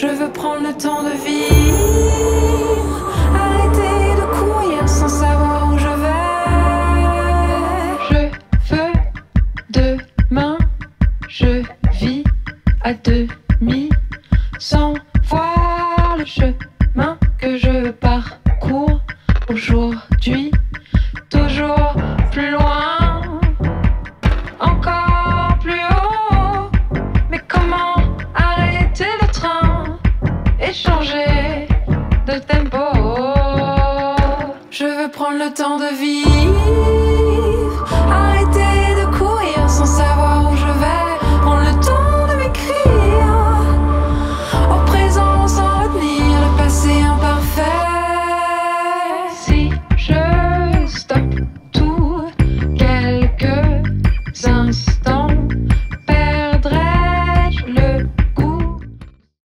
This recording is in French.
Je veux prendre le temps de vivre. Arrêter de courir sans savoir où je vais. Je veux demain. Je vis à demi sans voir le chemin que je parcours aujourd'hui. Toujours plus loin, et changer de tempo? Je veux prendre le temps de vivre.